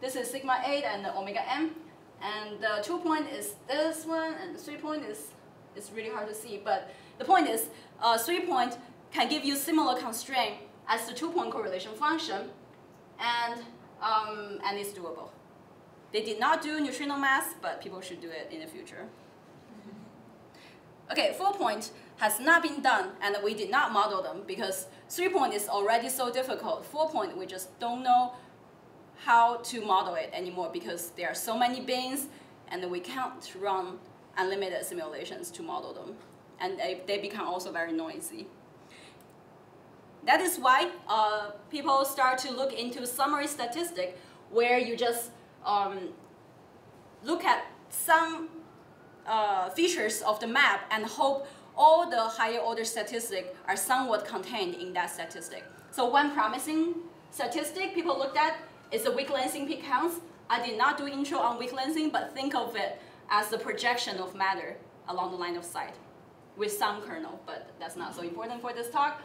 This is sigma 8 and the omega m. And the two point is this one, and the three point is, is really hard to see. But the point is, uh, three point can give you similar constraint as the two point correlation function, and, um, and it's doable. They did not do neutrino mass, but people should do it in the future. Okay, four point has not been done, and we did not model them because three point is already so difficult. Four point, we just don't know how to model it anymore because there are so many bins, and we can't run unlimited simulations to model them. And they, they become also very noisy. That is why uh, people start to look into summary statistic where you just um, look at some uh, features of the map and hope all the higher order statistics are somewhat contained in that statistic. So one promising statistic people looked at is the weak lensing peak counts. I did not do intro on weak lensing, but think of it as the projection of matter along the line of sight with some kernel, but that's not so important for this talk.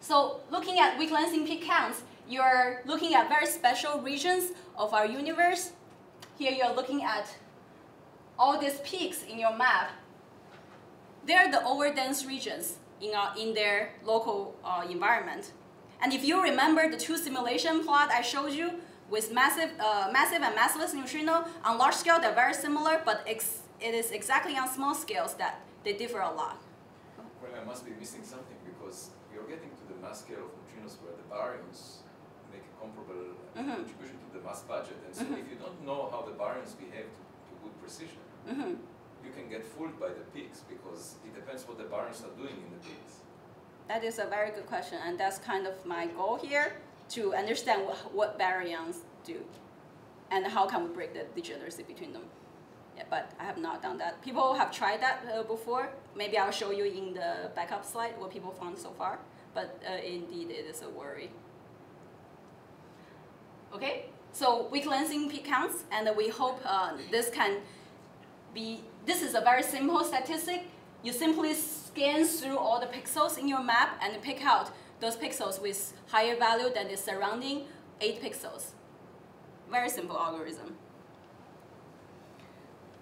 So looking at weak lensing peak counts, you're looking at very special regions of our universe. Here you're looking at all these peaks in your map. They're the overdense regions in, our, in their local uh, environment. And if you remember the two simulation plot I showed you with massive, uh, massive and massless neutrino, on large scale they're very similar, but it is exactly on small scales that they differ a lot. Well, I must be missing something because you're getting to the mass scale of neutrinos where the baryons make a comparable mm -hmm. contribution to the mass budget. And so mm -hmm. if you don't know how the baryons behave to, to good precision, mm -hmm. you can get fooled by the peaks because it depends what the baryons are doing in the peaks. That is a very good question, and that's kind of my goal here, to understand what, what baryons do, and how can we break the degeneracy between them. Yeah, but I have not done that. People have tried that uh, before. Maybe I'll show you in the backup slide what people found so far, but uh, indeed it is a worry. Okay, so weak lensing peak counts, and we hope uh, this can be, this is a very simple statistic. You simply scan through all the pixels in your map and pick out those pixels with higher value than the surrounding 8 pixels. Very simple algorithm.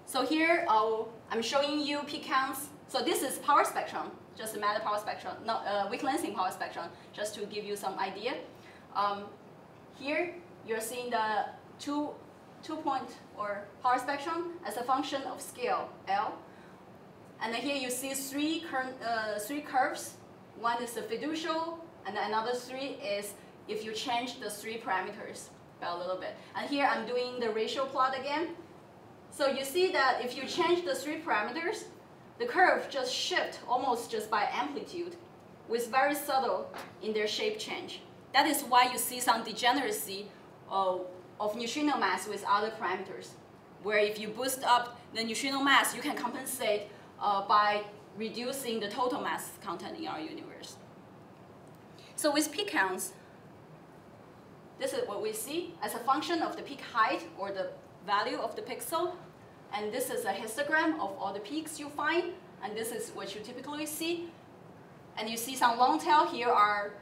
So here uh, I'm showing you peak counts. So this is power spectrum, just a matter power spectrum, not uh, weak lensing power spectrum, just to give you some idea. Um, here you're seeing the two, two point or power spectrum as a function of scale L. And here you see three, uh, three curves. One is the fiducial, and another three is if you change the three parameters a little bit. And here I'm doing the ratio plot again. So you see that if you change the three parameters, the curve just shift almost just by amplitude with very subtle in their shape change. That is why you see some degeneracy of, of neutrino mass with other parameters, where if you boost up the neutrino mass, you can compensate uh, by reducing the total mass content in our universe. So with peak counts, this is what we see as a function of the peak height or the value of the pixel. And this is a histogram of all the peaks you find. And this is what you typically see. And you see some long tail. Here are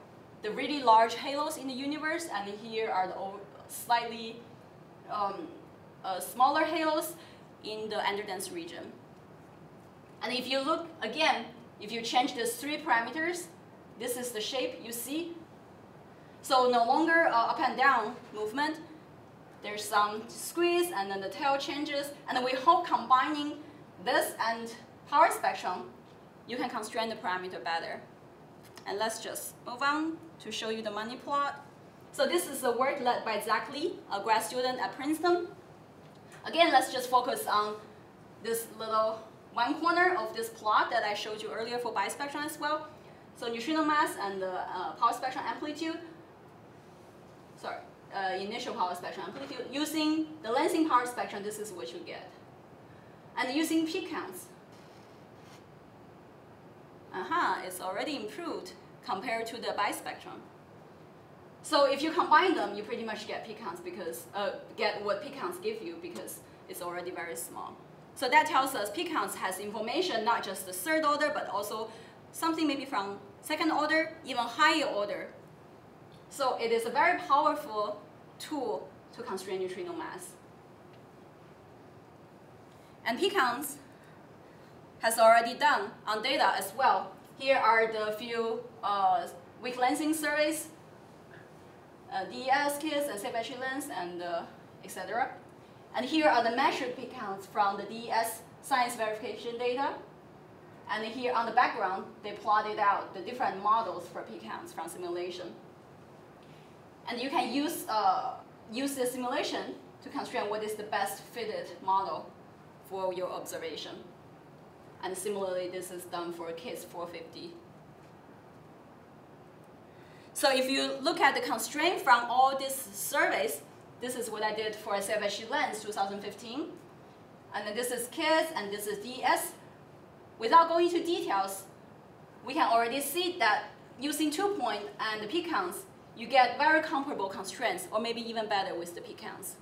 the really large halos in the universe. And here are the slightly um, uh, smaller halos in the underdense region. And if you look, again, if you change these three parameters, this is the shape you see. So no longer uh, up and down movement. There's some squeeze, and then the tail changes. And we hope combining this and power spectrum, you can constrain the parameter better. And let's just move on to show you the money plot. So this is a work led by Zack Li, a grad student at Princeton. Again, let's just focus on this little one corner of this plot that I showed you earlier for bispectrum as well. So neutrino mass and the uh, power spectrum amplitude, sorry, uh, initial power spectrum amplitude. Using the lensing power spectrum, this is what you get. And using peak counts, aha, uh -huh, it's already improved compared to the bispectrum. So if you combine them, you pretty much get peak counts because, uh, get what peak counts give you because it's already very small. So that tells us peak counts has information, not just the third order, but also something maybe from second order, even higher order. So it is a very powerful tool to constrain neutrino mass. And peak counts has already done on data as well. Here are the few uh, weak lensing surveys, uh, DES KiDS and CFHTLenS, and uh, etc. And here are the measured peak counts from the DES science verification data. And here on the background, they plotted out the different models for peak counts from simulation. And you can use, uh, use the simulation to constrain what is the best fitted model for your observation. And similarly, this is done for KiDS 450. So if you look at the constraint from all these surveys, this is what I did for CFHTLenS 2015. And then this is KiDS, and this is DES. Without going into details, we can already see that using two point and the peak counts, you get very comparable constraints, or maybe even better with the peak counts.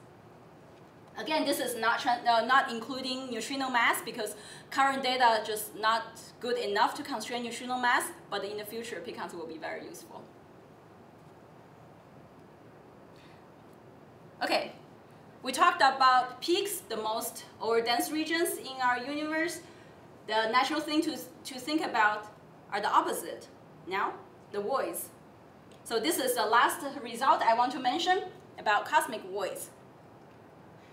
Again, this is not, uh, not including neutrino mass because current data just not good enough to constrain neutrino mass, but in the future, peak counts will be very useful. Okay, we talked about peaks, the most or dense regions in our universe. The natural thing to, to think about are the opposite. Now, the voids. So this is the last result I want to mention about cosmic voids.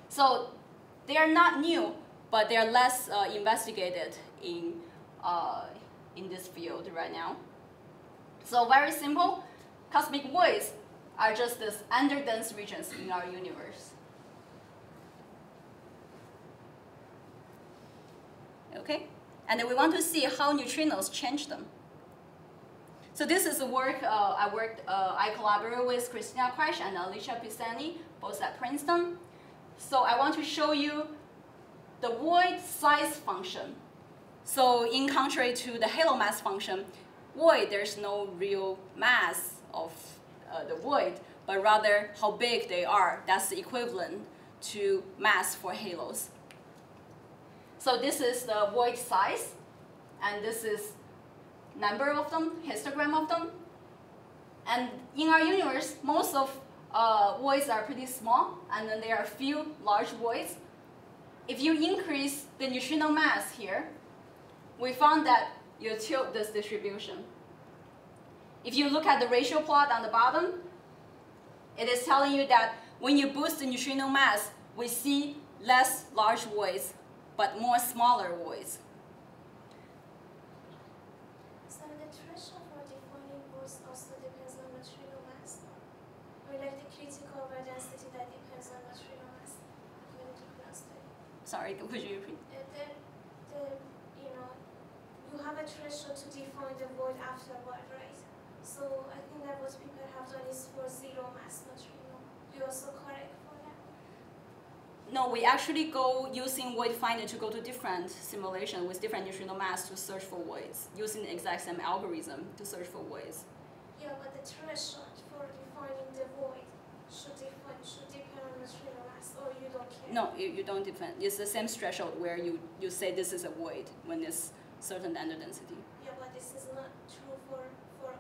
So they are not new, but they are less uh, investigated in, uh, in this field right now. So very simple, cosmic voids are just these underdense regions in our universe. Okay, and then we want to see how neutrinos change them. So this is the work uh, I worked, uh, I collaborated with Christina Kreisch and Alicia Pisani, both at Princeton. So I want to show you the void size function. So in contrary to the halo mass function, void, there's no real mass of uh, the void, but rather how big they are. That's the equivalent to mass for halos. So this is the void size, and this is number of them, histogram of them. And in our universe, most of uh, voids are pretty small, and then there are a few large voids. If you increase the neutrino mass here, we found that you tilt this distribution. If you look at the ratio plot on the bottom, it is telling you that when you boost the neutrino mass, we see less large voids, but more smaller voids. So the threshold for defining boost also depends on neutrino mass, or like the critical density that depends on neutrino mass according to cluster. Sorry, could you repeat? Uh, the, the, you know, you have a threshold to define the void afterward, right? So I think that what people have done is for zero mass neutrino. You also correct for that? No, we actually go using void finder to go to different simulation with different neutrino mass to search for voids, using the exact same algorithm to search for voids. Yeah, but the threshold for defining the void should define should depend on the neutrino mass, or you don't care. No, you, you don't depend. It's the same threshold where you, you say this is a void when it's certain underdensity. Yeah, but this is not true for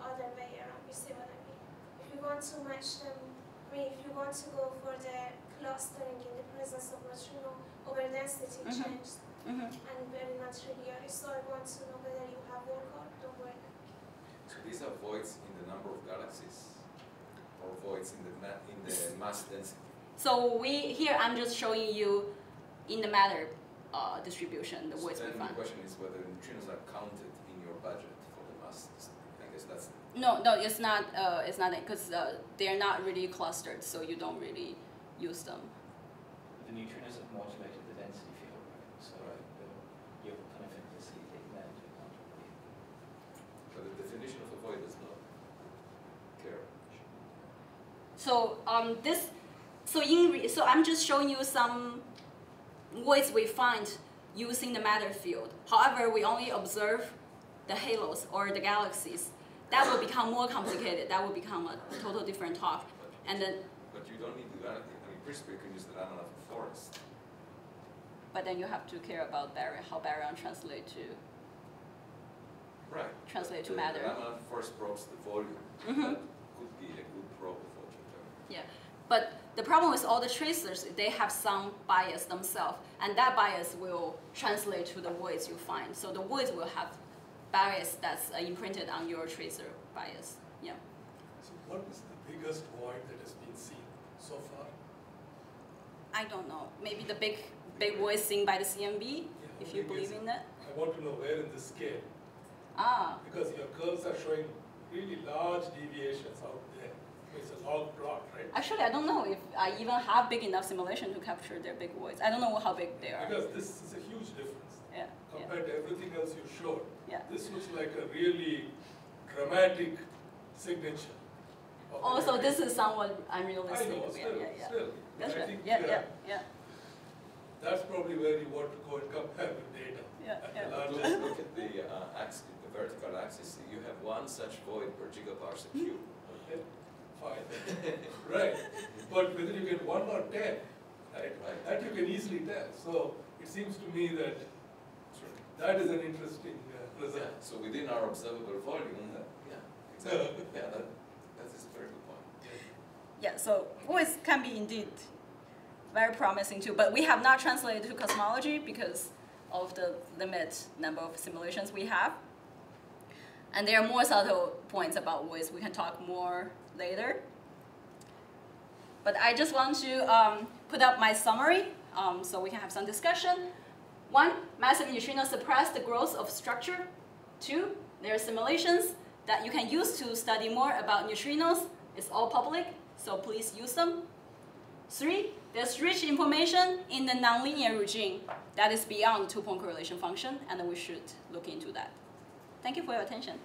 other way around. You see what I mean? If you want to match them, I mean, if you want to go for the clustering in the presence of neutrino over density Mhm. change Mm-hmm. and very not trivial, so I want to know whether you have work or don't work. So these are voids in the number of galaxies, or voids in the ma in the mass density. So we here I'm just showing you in the matter uh, distribution the So voids we then the find. question is whether neutrinos are counted in your budget for the mass. I that's No, no, it's not. Uh, it's not because uh, they're not really clustered, so you don't really use them. The neutrinos have modulated the density field, right? So Right. the- you're kind of implicitly taking that into account. already. but the definition of a void does not care. So um, this, so in re, so I'm just showing you some voids we find using the matter field. However, we only observe the halos or the galaxies. That will become more complicated. That will become a total different talk. And then, But you don't need to do galaxy. I mean, principally, you can use the lamina of a forest. but then you have to care about baryon, how baryon translate to. Right. Translate to The- matter. The of a forest probes the volume. Mhm. That could be a good probe for what you're. But the problem with all the tracers, they have some bias themselves, and that bias will translate to the voids you find. So the voids will have bias that's uh, imprinted on your tracer bias. Yeah. So what is the biggest void that has been seen so far? I don't know. Maybe the big big void seen by the CMB, Yeah, if you believe in that. I want to know where in the scale, Ah, because your curves are showing really large deviations out there. It's a log plot, right? actually, I don't know if I even have big enough simulation to capture their big voids. I don't know how big they are. Because this is a huge difference. Compared to everything else you showed. Yeah. This looks like a really dramatic signature. of the Also, this is somewhat I unrealistic. know, yeah, still, yeah, yeah. still. That's I right. think, Yeah, uh, yeah, yeah, That's probably where you want to go and compare with data. yeah, at yeah. the Look, largest. look at the uh, axis, the vertical axis, you have one such void per gigaparsec cube. Okay, fine. Right, but whether you get one or ten, right, Right. that you can easily tell. So it seems to me that that is an interesting uh, Yeah, result. so within our observable volume, that- yeah, exactly, yeah, that, that is a very good point. Yeah, so voids can be indeed very promising too, but we have not translated to cosmology because of the limit number of simulations we have. And there are more subtle points about voids we can talk more later. But I just want to um, put up my summary um, so we can have some discussion. One, massive neutrinos suppress the growth of structure. Two, there are simulations that you can use to study more about neutrinos. It's all public, so please use them. Three, there's rich information in the nonlinear regime that is beyond two-point correlation function, and we should look into that. Thank you for your attention.